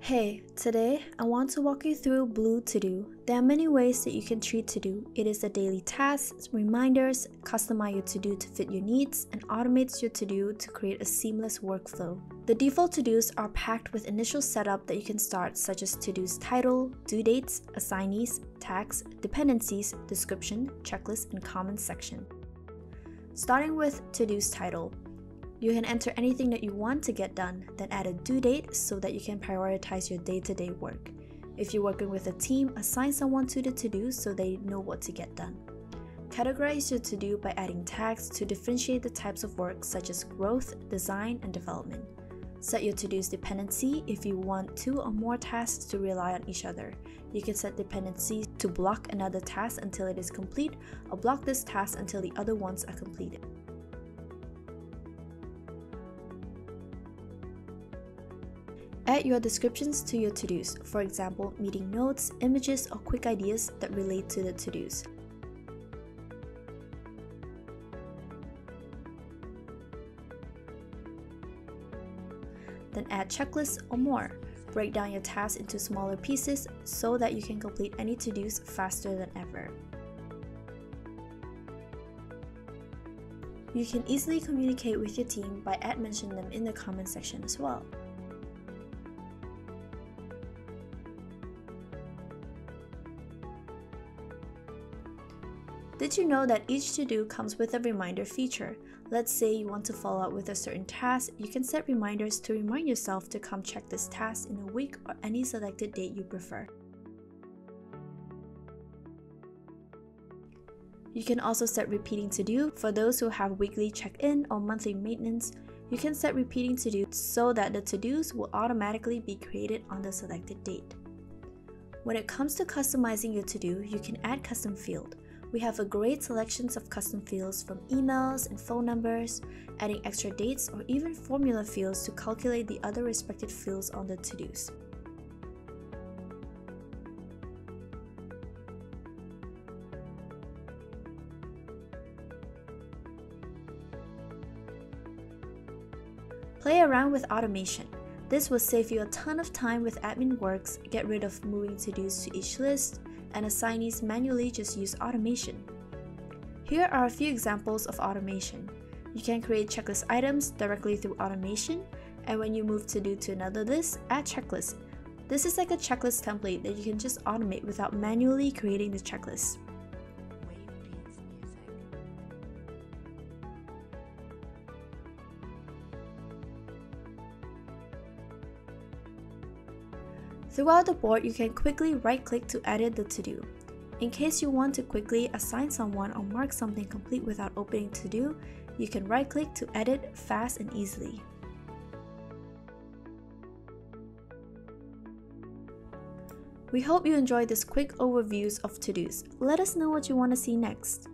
Hey, today I want to walk you through Blue To Do. There are many ways that you can treat To Do. It is a daily tasks, reminders, customize your To Do to fit your needs, and automates your To Do to create a seamless workflow. The default To Dos are packed with initial setup that you can start, such as To Do's title, due dates, assignees, tags, dependencies, description, checklist, and comments section. Starting with To Do's title, you can enter anything that you want to get done, then add a due date so that you can prioritize your day to day work. If you're working with a team, assign someone to the to do so they know what to get done. Categorize your to do by adding tags to differentiate the types of work such as growth, design, and development. Set your to do's dependency if you want two or more tasks to rely on each other. You can set dependencies to block another task until it is complete, or block this task until the other ones are completed. Add your descriptions to your to-dos, for example, meeting notes, images, or quick ideas that relate to the to-dos. Then add checklists or more. Break down your tasks into smaller pieces so that you can complete any to-dos faster than ever. You can easily communicate with your team by add mentioning them in the comment section as well. Did you know that each to-do comes with a reminder feature? Let's say you want to follow up with a certain task, you can set reminders to remind yourself to come check this task in a week or any selected date you prefer. You can also set repeating to-do for those who have weekly check-in or monthly maintenance. You can set repeating to-do so that the to-dos will automatically be created on the selected date. When it comes to customizing your to-do, you can add custom field. We have a great selections of custom fields from emails and phone numbers, adding extra dates or even formula fields to calculate the other respected fields on the to-dos. Play around with automation. This will save you a ton of time with admin works, get rid of moving to-dos to each list, and assignees manually just use automation. Here are a few examples of automation. You can create checklist items directly through automation, and when you move to do to another list, add checklist. This is like a checklist template that you can just automate without manually creating the checklist. Throughout the board, you can quickly right-click to edit the to-do. In case you want to quickly assign someone or mark something complete without opening to-do, you can right-click to edit fast and easily. We hope you enjoyed this quick overviews of to-dos. Let us know what you want to see next.